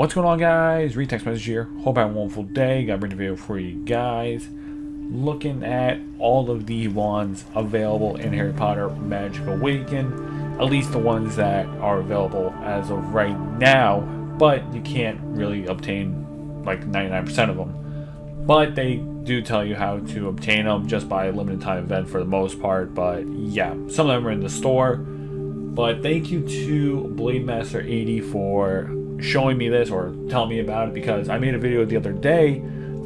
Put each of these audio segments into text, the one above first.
What's going on guys? Read Text Message here. Hope I had a wonderful day. Got a video for you guys. Looking at all of the wands available in Harry Potter Magic Awaken. At least the ones that are available as of right now. But you can't really obtain like 99% of them. But they do tell you how to obtain them just by a limited time event for the most part. But yeah, some of them are in the store. But thank you to Blade Master 80 for showing me this or telling me about it because I made a video the other day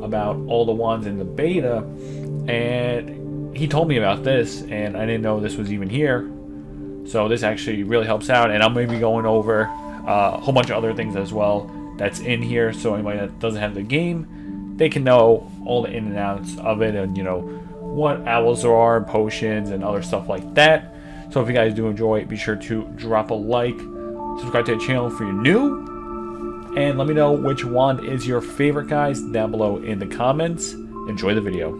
about all the ones in the beta and he told me about this and I didn't know this was even here. So this actually really helps out and I'm going to be going over uh, a whole bunch of other things as well that's in here so anybody that doesn't have the game they can know all the in and outs of it and you know what owls there are potions and other stuff like that so if you guys do enjoy be sure to drop a like subscribe to the channel if you're new and let me know which wand is your favorite, guys, down below in the comments. Enjoy the video.